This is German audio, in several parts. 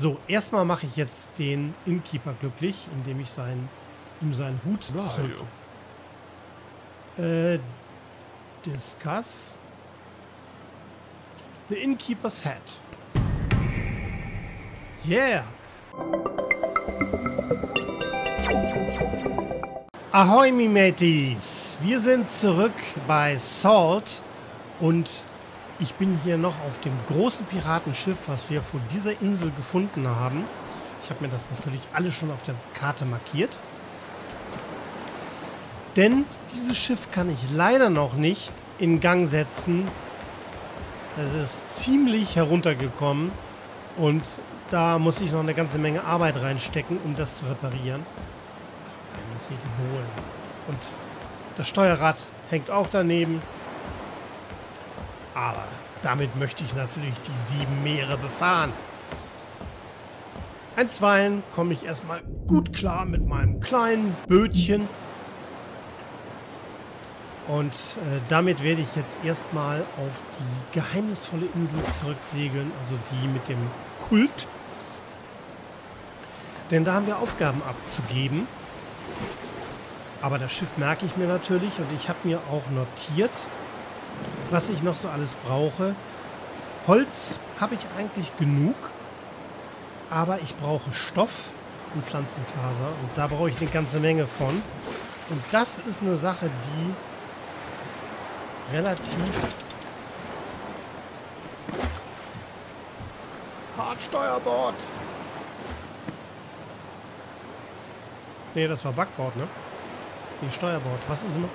So, erstmal mache ich jetzt den Innkeeper glücklich, indem ich sein, ihm seinen Hut zurück... Äh, discuss the innkeeper's hat. Yeah! Ahoy, mi mateys! Wir sind zurück bei Salt und ich bin hier noch auf dem großen Piratenschiff, was wir vor dieser Insel gefunden haben. Ich habe mir das natürlich alles schon auf der Karte markiert. Denn dieses Schiff kann ich leider noch nicht in Gang setzen. Es ist ziemlich heruntergekommen und da muss ich noch eine ganze Menge Arbeit reinstecken, um das zu reparieren. Ach, eigentlich hier die holen. Und das Steuerrad hängt auch daneben. Aber damit möchte ich natürlich die sieben Meere befahren. Einstweilen komme ich erstmal gut klar mit meinem kleinen Bötchen und äh, damit werde ich jetzt erstmal auf die geheimnisvolle Insel zurücksegeln, also die mit dem Kult. Denn da haben wir Aufgaben abzugeben. Aber das Schiff merke ich mir natürlich und ich habe mir auch notiert, was ich noch so alles brauche. Holz habe ich eigentlich genug, aber ich brauche Stoff und Pflanzenfaser und da brauche ich eine ganze Menge von. Und das ist eine Sache, die relativ hart Steuerbord. Nee, das war Backbord, ne? Nee, Steuerbord. Was ist immer?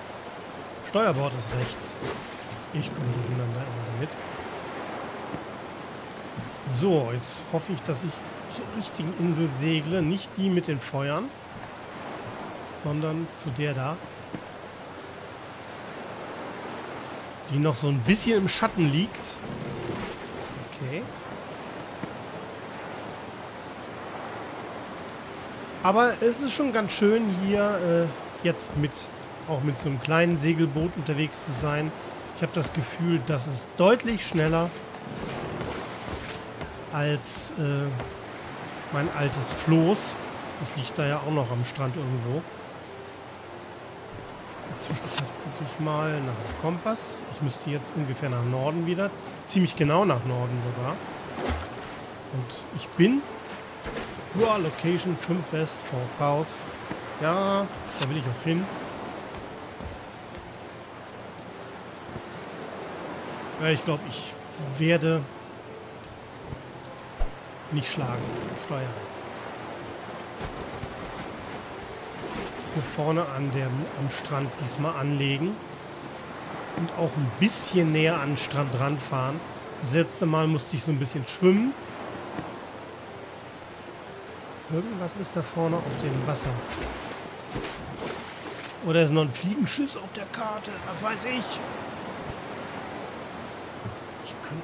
Steuerbord ist rechts. Ich komme durcheinander immer damit. So, jetzt hoffe ich, dass ich zur richtigen Insel segle. Nicht die mit den Feuern, sondern zu der da. die noch so ein bisschen im Schatten liegt. Okay. Aber es ist schon ganz schön hier äh, jetzt mit auch mit so einem kleinen Segelboot unterwegs zu sein. Ich habe das Gefühl, das ist deutlich schneller als äh, mein altes Floß. Das liegt da ja auch noch am Strand irgendwo. Zwischenzeit gucke ich mal nach dem Kompass. Ich müsste jetzt ungefähr nach Norden wieder. Ziemlich genau nach Norden sogar. Und ich bin... Ja, Location 5 West, 4 House. Ja, da will ich auch hin. Ich glaube, ich werde nicht schlagen, steuern. hier vorne an der, am Strand diesmal anlegen. Und auch ein bisschen näher an den Strand ranfahren. Das letzte Mal musste ich so ein bisschen schwimmen. Irgendwas ist da vorne auf dem Wasser. Oder ist noch ein Fliegenschiss auf der Karte? Was weiß ich.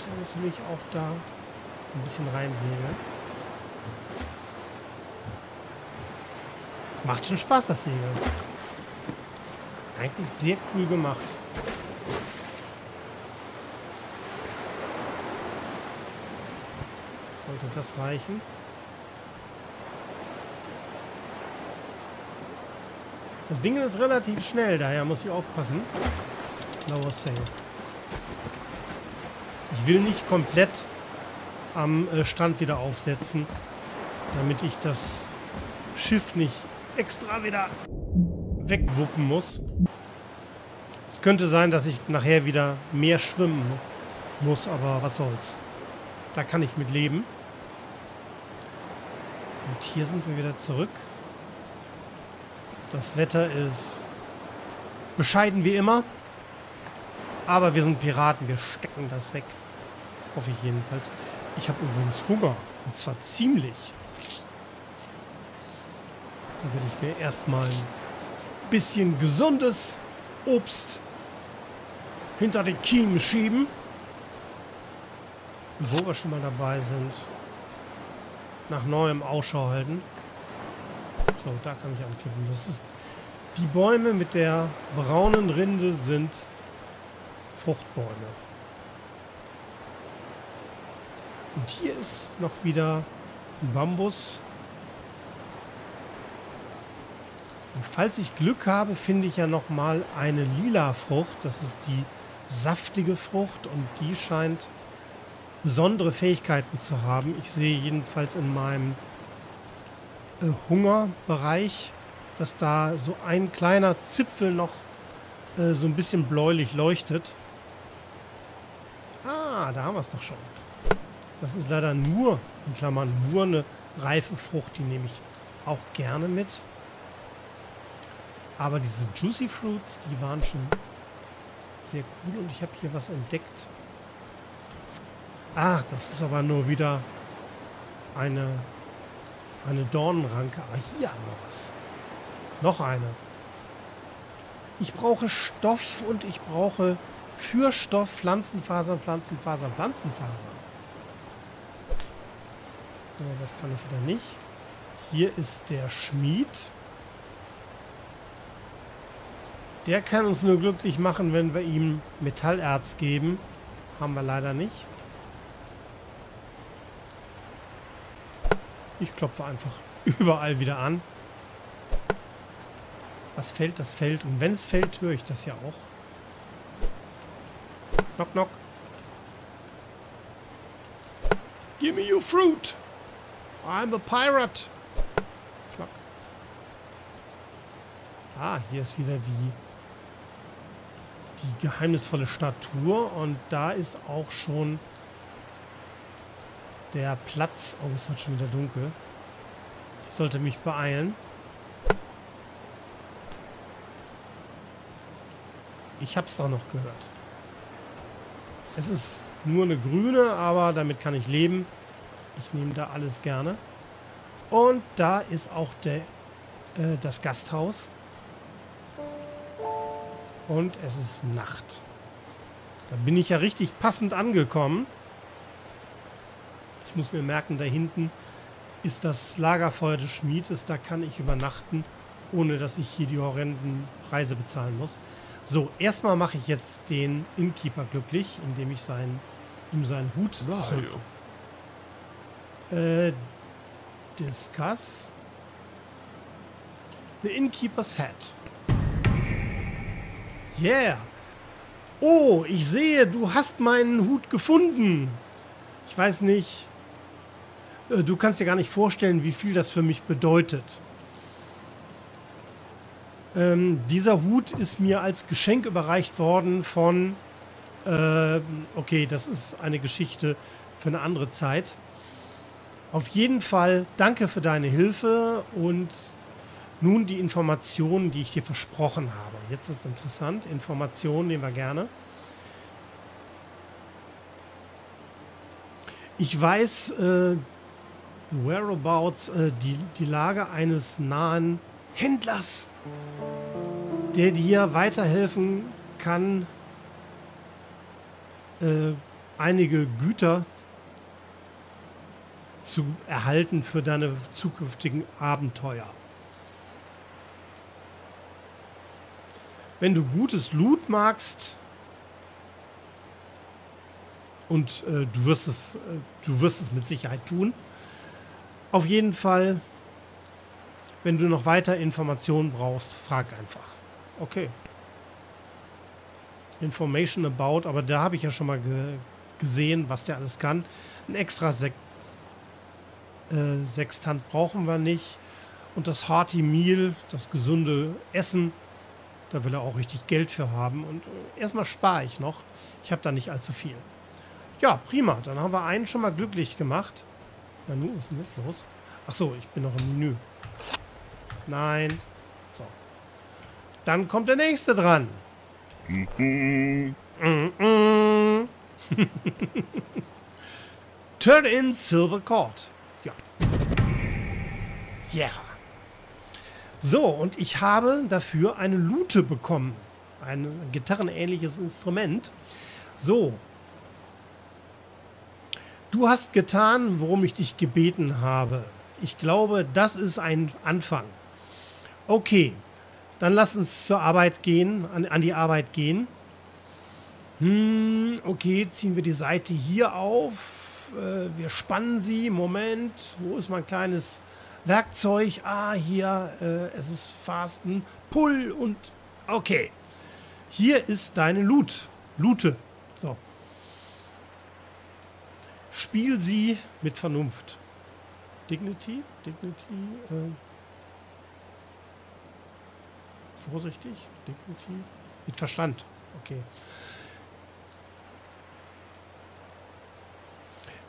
Könnte natürlich auch da ein bisschen reinsegeln. Macht schon Spaß, das Segeln. Eigentlich sehr cool gemacht. Sollte das reichen? Das Ding ist relativ schnell, daher muss ich aufpassen. Lower Sail. Ich will nicht komplett am äh, Strand wieder aufsetzen, damit ich das Schiff nicht extra wieder wegwuppen muss. Es könnte sein, dass ich nachher wieder mehr schwimmen muss, aber was soll's. Da kann ich mit leben. Und hier sind wir wieder zurück. Das Wetter ist bescheiden wie immer. Aber wir sind Piraten, wir stecken das weg. Hoffe ich jedenfalls. Ich habe übrigens Hunger. Und zwar ziemlich. Da würde ich mir erstmal ein bisschen gesundes Obst hinter den Kiemen schieben. Wo wir schon mal dabei sind, nach neuem Ausschau halten. So, da kann ich anklicken. Das ist die Bäume mit der braunen Rinde sind Fruchtbäume. Und hier ist noch wieder Bambus. Und falls ich Glück habe, finde ich ja noch mal eine lila Frucht. Das ist die saftige Frucht und die scheint besondere Fähigkeiten zu haben. Ich sehe jedenfalls in meinem äh, Hungerbereich, dass da so ein kleiner Zipfel noch äh, so ein bisschen bläulich leuchtet. Ah, da haben wir es doch schon. Das ist leider nur, in Klammern, nur eine reife Frucht. Die nehme ich auch gerne mit. Aber diese Juicy Fruits, die waren schon sehr cool. Und ich habe hier was entdeckt. Ach, das ist aber nur wieder eine, eine Dornenranke. Aber hier haben wir was. Noch eine. Ich brauche Stoff und ich brauche für Stoff Pflanzenfasern, Pflanzenfasern, Pflanzenfasern. Ja, das kann ich wieder nicht. Hier ist der Schmied. Der kann uns nur glücklich machen, wenn wir ihm Metallerz geben. Haben wir leider nicht. Ich klopfe einfach überall wieder an. Was fällt, das fällt. Und wenn es fällt, höre ich das ja auch. Knock, knock. Give me your fruit. I'm a pirate. Knock. Ah, hier ist wieder die die geheimnisvolle Statue und da ist auch schon der Platz. Oh, es wird schon wieder dunkel. Ich sollte mich beeilen. Ich habe es doch noch gehört. Es ist nur eine grüne, aber damit kann ich leben. Ich nehme da alles gerne. Und da ist auch der, äh, das Gasthaus. Und es ist Nacht. Da bin ich ja richtig passend angekommen. Ich muss mir merken, da hinten ist das Lagerfeuer des Schmiedes. Da kann ich übernachten, ohne dass ich hier die horrenden Preise bezahlen muss. So, erstmal mache ich jetzt den Innkeeper glücklich, indem ich sein, ihm seinen Hut zücke. Äh, discuss. The Innkeeper's Hat. Yeah. Oh, ich sehe, du hast meinen Hut gefunden. Ich weiß nicht. Äh, du kannst dir gar nicht vorstellen, wie viel das für mich bedeutet. Ähm, dieser Hut ist mir als Geschenk überreicht worden von... Äh, okay, das ist eine Geschichte für eine andere Zeit. Auf jeden Fall danke für deine Hilfe und nun die Informationen, die ich dir versprochen habe. Jetzt wird es interessant. Informationen nehmen wir gerne. Ich weiß, äh, Whereabouts, äh, die, die Lage eines nahen Händlers, der dir weiterhelfen kann, äh, einige Güter zu erhalten für deine zukünftigen Abenteuer. wenn du gutes Loot magst und äh, du wirst es, äh, du wirst es mit Sicherheit tun. Auf jeden Fall, wenn du noch weiter Informationen brauchst, frag einfach. Okay. Information about, aber da habe ich ja schon mal ge gesehen, was der alles kann. Ein extra Sek äh, Sextant brauchen wir nicht. Und das Hearty Meal, das gesunde Essen, da will er auch richtig Geld für haben. Und äh, erstmal spare ich noch. Ich habe da nicht allzu viel. Ja, prima. Dann haben wir einen schon mal glücklich gemacht. Na nun, was ist denn jetzt los? Ach so, ich bin noch im Menü. Nein. So. Dann kommt der nächste dran. Turn in Silver Cord. Ja. Yeah. So, und ich habe dafür eine Lute bekommen. Ein gitarrenähnliches Instrument. So. Du hast getan, worum ich dich gebeten habe. Ich glaube, das ist ein Anfang. Okay, dann lass uns zur Arbeit gehen, an, an die Arbeit gehen. Hm, okay, ziehen wir die Seite hier auf. Äh, wir spannen sie. Moment, wo ist mein kleines Werkzeug? Ah, hier, äh, es ist Fasten. Pull und... Okay. Hier ist deine Loot. Loote. So. Spiel sie mit Vernunft. Dignity? Dignity? Äh, vorsichtig? Dignity? Mit Verstand. Okay.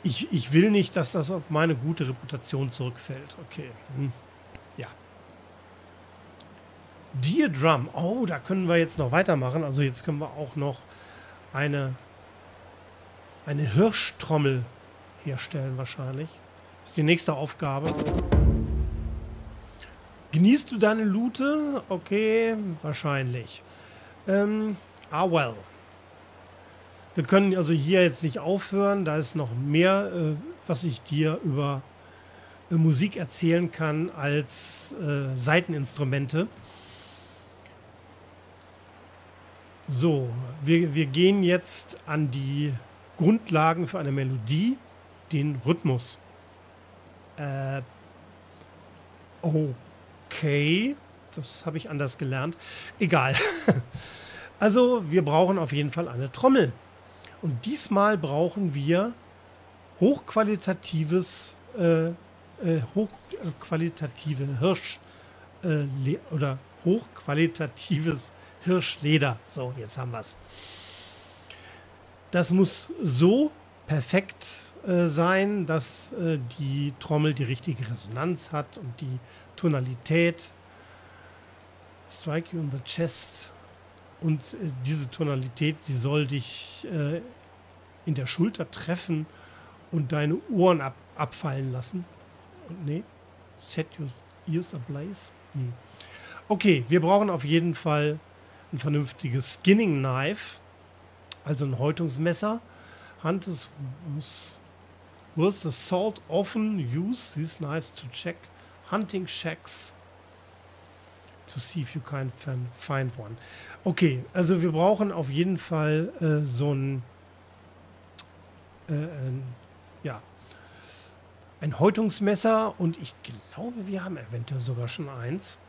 Ich, ich will nicht, dass das auf meine gute Reputation zurückfällt. Okay. Hm. Ja. Deer Drum. Oh, da können wir jetzt noch weitermachen. Also jetzt können wir auch noch eine, eine Hirschtrommel herstellen wahrscheinlich. Das ist die nächste Aufgabe. Genießt du deine Lute? Okay, wahrscheinlich. Ähm, ah well. Wir können also hier jetzt nicht aufhören. Da ist noch mehr, äh, was ich dir über äh, Musik erzählen kann als äh, Seiteninstrumente. So, wir, wir gehen jetzt an die Grundlagen für eine Melodie, den Rhythmus. Äh, okay, das habe ich anders gelernt. Egal. also, wir brauchen auf jeden Fall eine Trommel. Und diesmal brauchen wir hochqualitatives, äh, äh, hochqualitative Hirsch äh, oder hochqualitatives Hirschleder. So, jetzt haben wir es. Das muss so perfekt äh, sein, dass äh, die Trommel die richtige Resonanz hat und die Tonalität. Strike you in the chest. Und äh, diese Tonalität, sie soll dich äh, in der Schulter treffen und deine Ohren ab abfallen lassen. Und nee, set your ears ablaze. Hm. Okay, wir brauchen auf jeden Fall ein vernünftiges Skinning Knife, also ein Häutungsmesser. Hunt is was the salt often use these knives to check hunting shacks to see if you can find one. Okay, also wir brauchen auf jeden Fall äh, so ein, äh, ein, ja, ein Häutungsmesser und ich glaube, wir haben eventuell sogar schon eins.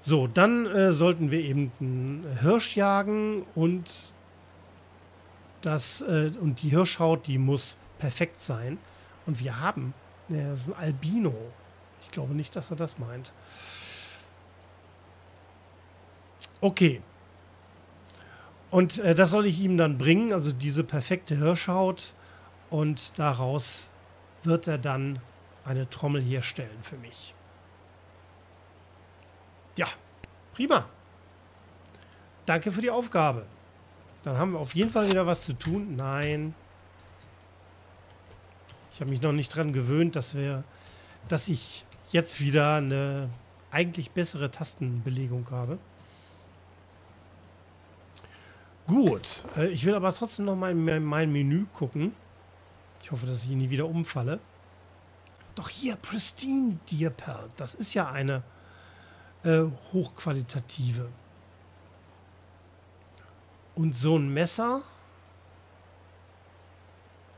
So, dann äh, sollten wir eben einen Hirsch jagen und das äh, und die Hirschhaut, die muss perfekt sein. Und wir haben, ne, das ist ein Albino. Ich glaube nicht, dass er das meint. Okay. Und äh, das soll ich ihm dann bringen, also diese perfekte Hirschhaut. Und daraus wird er dann eine Trommel herstellen für mich. Ja, prima. Danke für die Aufgabe. Dann haben wir auf jeden Fall wieder was zu tun. Nein. Ich habe mich noch nicht dran gewöhnt, dass wir, dass ich jetzt wieder eine eigentlich bessere Tastenbelegung habe. Gut. Äh, ich will aber trotzdem noch mal in mein Menü gucken. Ich hoffe, dass ich nie wieder umfalle. Doch hier, Pristine Deer Pearl. Das ist ja eine äh, hochqualitative. Und so ein Messer.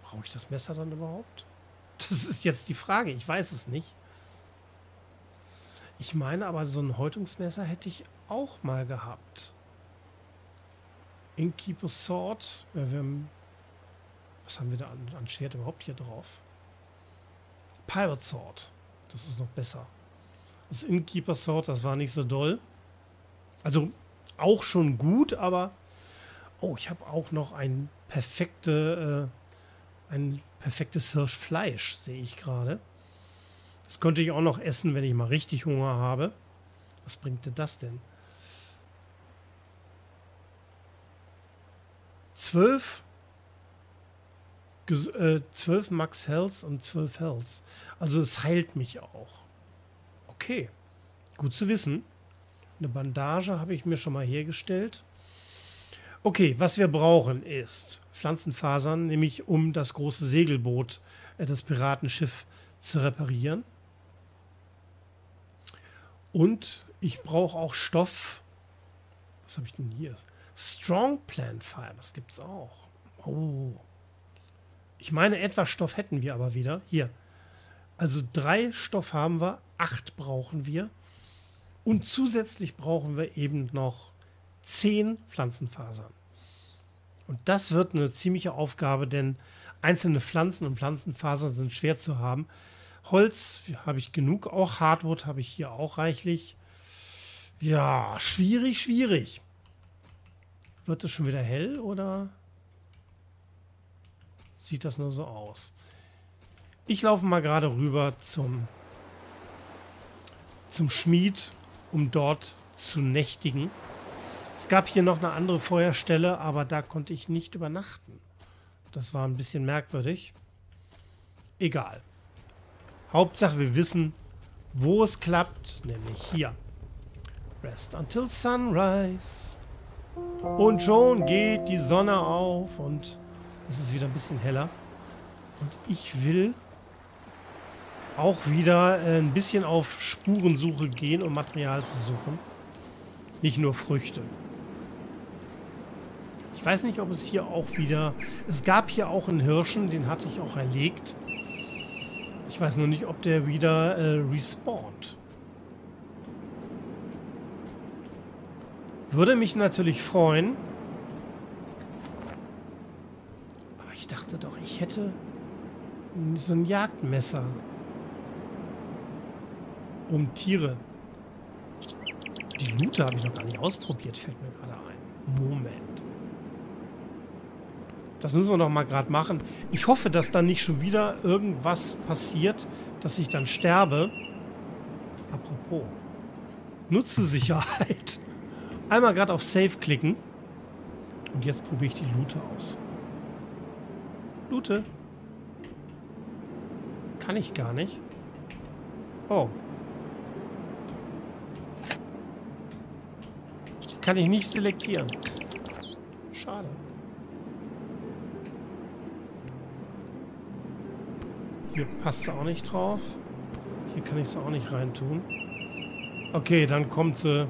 Brauche ich das Messer dann überhaupt? Das ist jetzt die Frage. Ich weiß es nicht. Ich meine aber, so ein Häutungsmesser hätte ich auch mal gehabt. Innkeeper Sword. Ja, wir haben, was haben wir da an, an Schwert überhaupt hier drauf? Pirate Sword. Das ist noch besser. Das Innkeeper Sword, das war nicht so doll. Also auch schon gut, aber... Oh, ich habe auch noch ein perfekte, äh, ein perfektes Hirschfleisch, sehe ich gerade. Das könnte ich auch noch essen, wenn ich mal richtig Hunger habe. Was bringt denn das denn? 12 äh, 12 Max Health und 12 Health. Also es heilt mich auch. Okay, gut zu wissen. Eine Bandage habe ich mir schon mal hergestellt. Okay, was wir brauchen ist Pflanzenfasern, nämlich um das große Segelboot, äh, das Piratenschiff zu reparieren. Und ich brauche auch Stoff. Was habe ich denn hier? Strong Plant Fibers gibt es auch. Oh. Ich meine, etwas Stoff hätten wir aber wieder. Hier. Also drei Stoff haben wir, acht brauchen wir. Und zusätzlich brauchen wir eben noch zehn Pflanzenfasern. Und das wird eine ziemliche Aufgabe, denn einzelne Pflanzen und Pflanzenfasern sind schwer zu haben. Holz habe ich genug, auch Hardwood habe ich hier auch reichlich. Ja, schwierig, schwierig. Wird es schon wieder hell oder sieht das nur so aus? Ich laufe mal gerade rüber zum, zum Schmied, um dort zu nächtigen. Es gab hier noch eine andere Feuerstelle, aber da konnte ich nicht übernachten. Das war ein bisschen merkwürdig. Egal. Hauptsache wir wissen, wo es klappt, nämlich hier. Rest until sunrise. Und schon geht die Sonne auf und es ist wieder ein bisschen heller. Und ich will auch wieder äh, ein bisschen auf Spurensuche gehen, um Material zu suchen. Nicht nur Früchte. Ich weiß nicht, ob es hier auch wieder... Es gab hier auch einen Hirschen, den hatte ich auch erlegt. Ich weiß nur nicht, ob der wieder äh, respawnt. Würde mich natürlich freuen. Aber ich dachte doch, ich hätte so ein Jagdmesser. Um Tiere. Die Lute habe ich noch gar nicht ausprobiert, fällt mir gerade ein. Moment. Das müssen wir noch mal gerade machen. Ich hoffe, dass dann nicht schon wieder irgendwas passiert, dass ich dann sterbe. Apropos. Nutze Sicherheit. Einmal gerade auf Save klicken. Und jetzt probiere ich die Lute aus. Lute. Kann ich gar nicht. Oh. Kann ich nicht selektieren. Schade. Hier passt es auch nicht drauf. Hier kann ich es auch nicht reintun. Okay, dann kommt sie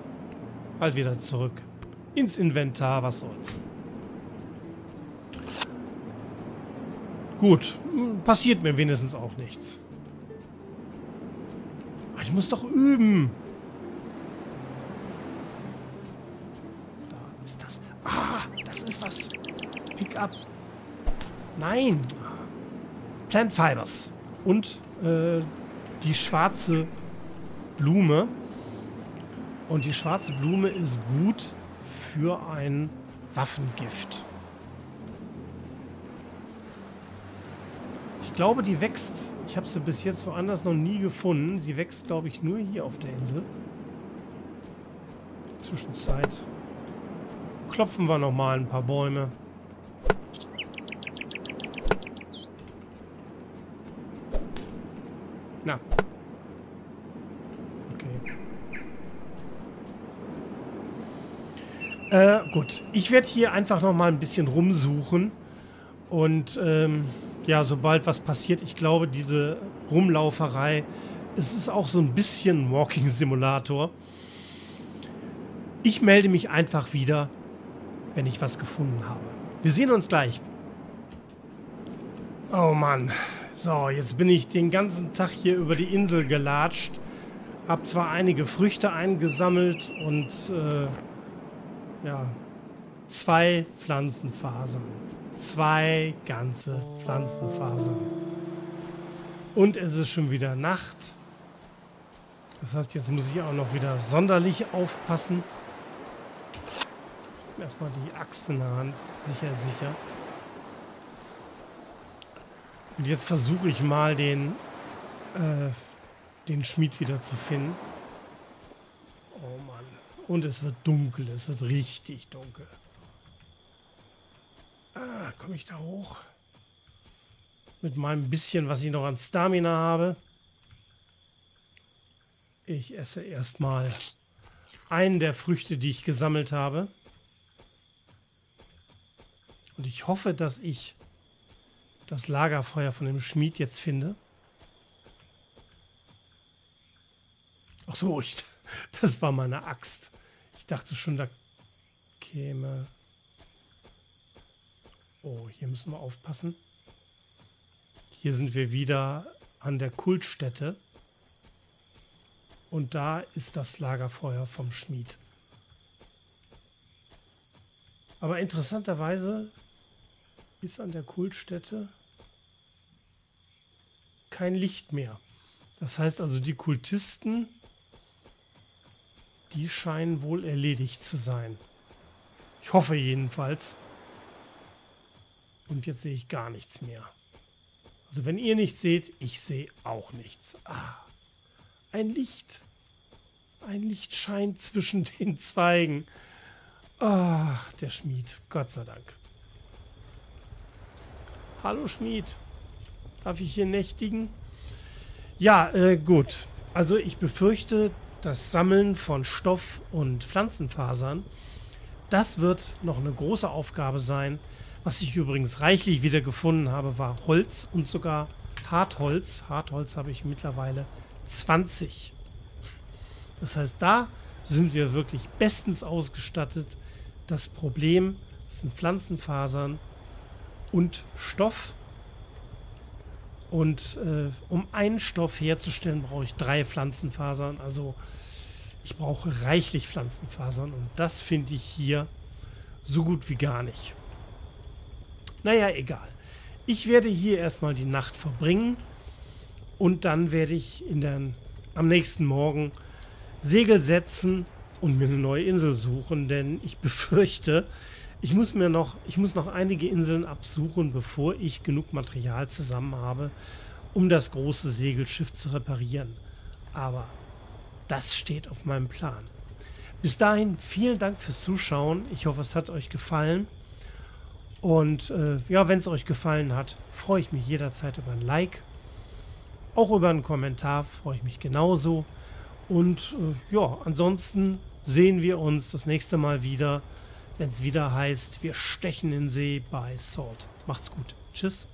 halt wieder zurück. Ins Inventar, was soll's. Gut, passiert mir wenigstens auch nichts. Ich muss doch üben. Da ist das. Ah, das ist was. Pick up. Nein. Plant Fibers und äh, die schwarze Blume. Und die schwarze Blume ist gut für ein Waffengift. Ich glaube, die wächst. Ich habe sie bis jetzt woanders noch nie gefunden. Sie wächst, glaube ich, nur hier auf der Insel. Zwischenzeit klopfen wir noch mal ein paar Bäume. Na. Okay. Äh, gut. Ich werde hier einfach noch mal ein bisschen rumsuchen. Und ähm, ja, sobald was passiert, ich glaube, diese Rumlauferei, es ist auch so ein bisschen Walking-Simulator. Ich melde mich einfach wieder, wenn ich was gefunden habe. Wir sehen uns gleich. Oh Mann. So, jetzt bin ich den ganzen Tag hier über die Insel gelatscht. Hab zwar einige Früchte eingesammelt und äh, ja, zwei Pflanzenfasern. Zwei ganze Pflanzenfasern. Und es ist schon wieder Nacht. Das heißt, jetzt muss ich auch noch wieder sonderlich aufpassen. Erstmal die Axt in der Hand. Sicher, sicher. Und jetzt versuche ich mal den, äh, den Schmied wieder zu finden. Und es wird dunkel. Es wird richtig dunkel. Ah, komme ich da hoch? Mit meinem bisschen, was ich noch an Stamina habe. Ich esse erstmal einen der Früchte, die ich gesammelt habe. Und ich hoffe, dass ich das Lagerfeuer von dem Schmied jetzt finde. Ach so, ich, das war meine Axt. Dachte schon, da käme... Oh, hier müssen wir aufpassen. hier sind wir wieder an der Kultstätte. Und da ist das Lagerfeuer vom Schmied. Aber interessanterweise ist an der Kultstätte kein Licht mehr. Das heißt also, die Kultisten, die scheinen wohl erledigt zu sein. Ich hoffe jedenfalls. Und jetzt sehe ich gar nichts mehr. Also wenn ihr nichts seht, ich sehe auch nichts. Ah, ein Licht. Ein Licht scheint zwischen den Zweigen. Ach, der Schmied. Gott sei Dank. Hallo Schmied. Darf ich hier nächtigen? Ja, äh, gut. Also ich befürchte, das Sammeln von Stoff und Pflanzenfasern, das wird noch eine große Aufgabe sein. Was ich übrigens reichlich wieder gefunden habe, war Holz und sogar Hartholz. Hartholz habe ich mittlerweile 20. Das heißt, da sind wir wirklich bestens ausgestattet. Das Problem sind Pflanzenfasern und Stoff. Und äh, um einen Stoff herzustellen, brauche ich drei Pflanzenfasern. Also ich brauche reichlich Pflanzenfasern und das finde ich hier so gut wie gar nicht. Naja, egal. Ich werde hier erstmal die Nacht verbringen und dann werde ich in den, am nächsten Morgen Segel setzen und mir eine neue Insel suchen, denn ich befürchte, ich muss mir noch, ich muss noch einige Inseln absuchen, bevor ich genug Material zusammen habe, um das große Segelschiff zu reparieren. Aber das steht auf meinem Plan. Bis dahin vielen Dank fürs Zuschauen. Ich hoffe, es hat euch gefallen. Und äh, ja, wenn es euch gefallen hat, freue ich mich jederzeit über ein Like. Auch über einen Kommentar freue ich mich genauso. Und äh, ja, ansonsten sehen wir uns das nächste Mal wieder, wenn es wieder heißt, wir stechen in See bei Salt. Macht's gut. Tschüss.